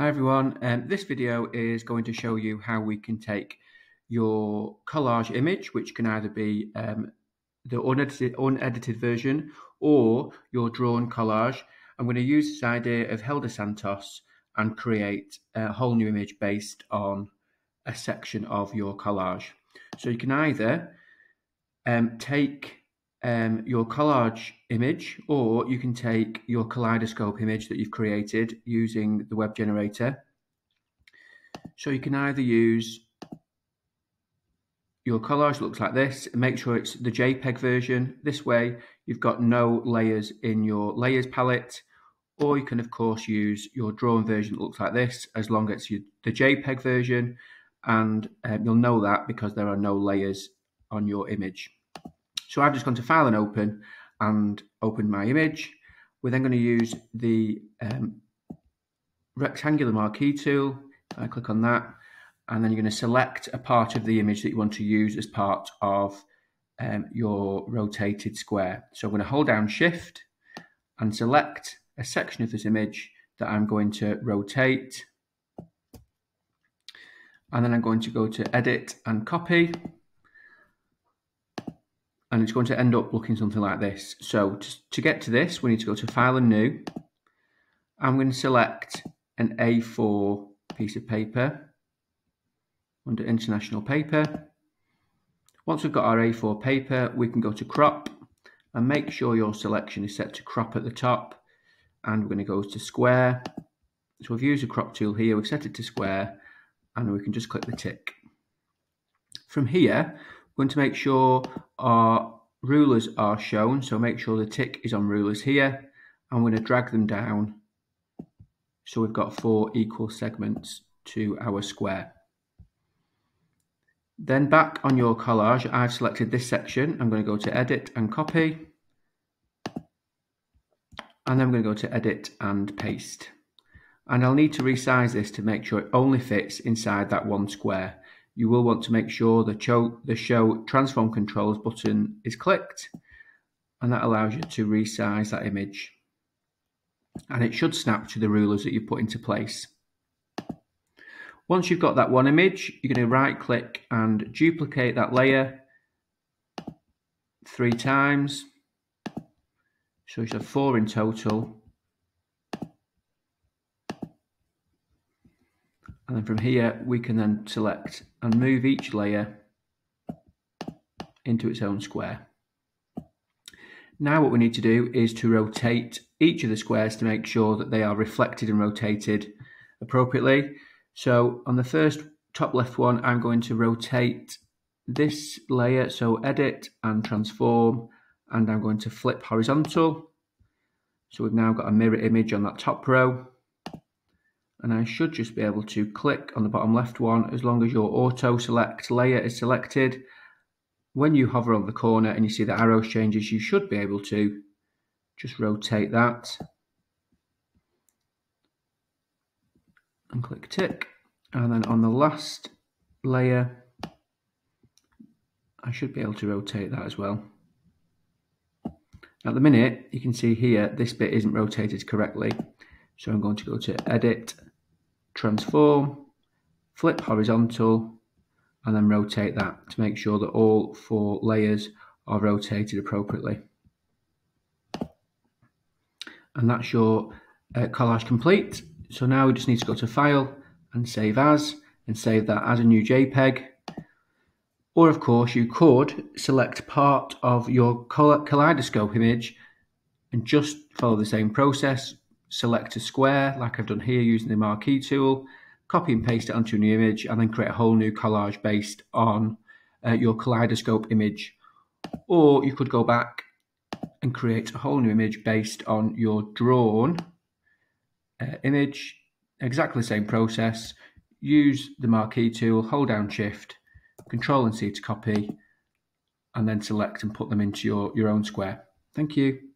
Hi everyone, um, this video is going to show you how we can take your collage image, which can either be um, the unedited, unedited version or your drawn collage. I'm going to use this idea of Helder Santos and create a whole new image based on a section of your collage. So you can either um, take um, your collage image, or you can take your kaleidoscope image that you've created using the web generator. So you can either use your collage looks like this. Make sure it's the JPEG version. This way, you've got no layers in your layers palette. Or you can, of course, use your drawn version that looks like this, as long as it's the JPEG version. And um, you'll know that because there are no layers on your image. So I've just gone to File and Open and opened my image. We're then going to use the um, rectangular marquee tool. I click on that, and then you're going to select a part of the image that you want to use as part of um, your rotated square. So I'm going to hold down Shift and select a section of this image that I'm going to rotate. And then I'm going to go to Edit and Copy and it's going to end up looking something like this. So to, to get to this, we need to go to File and New. I'm going to select an A4 piece of paper under International Paper. Once we've got our A4 paper, we can go to Crop and make sure your selection is set to Crop at the top. And we're going to go to Square. So we've used the Crop tool here, we've set it to Square, and we can just click the tick. From here, going to make sure our rulers are shown. So make sure the tick is on rulers here. I'm going to drag them down. So we've got four equal segments to our square. Then back on your collage, I've selected this section. I'm going to go to edit and copy. And then I'm going to go to edit and paste. And I'll need to resize this to make sure it only fits inside that one square you will want to make sure the show, the show transform controls button is clicked and that allows you to resize that image and it should snap to the rulers that you put into place. Once you've got that one image, you're going to right click and duplicate that layer three times. So you have four in total. And then from here, we can then select and move each layer into its own square. Now what we need to do is to rotate each of the squares to make sure that they are reflected and rotated appropriately. So on the first top left one, I'm going to rotate this layer. So edit and transform, and I'm going to flip horizontal. So we've now got a mirror image on that top row and I should just be able to click on the bottom left one as long as your auto select layer is selected. When you hover over the corner and you see the arrows changes, you should be able to just rotate that and click tick. And then on the last layer, I should be able to rotate that as well. At the minute, you can see here, this bit isn't rotated correctly. So I'm going to go to edit transform, flip horizontal, and then rotate that to make sure that all four layers are rotated appropriately. And that's your uh, collage complete. So now we just need to go to File and Save As, and save that as a new JPEG. Or of course you could select part of your kaleidoscope image and just follow the same process, select a square like I've done here using the marquee tool, copy and paste it onto a new image and then create a whole new collage based on uh, your kaleidoscope image. Or you could go back and create a whole new image based on your drawn uh, image. Exactly the same process. Use the marquee tool, hold down shift, control and C to copy, and then select and put them into your, your own square. Thank you.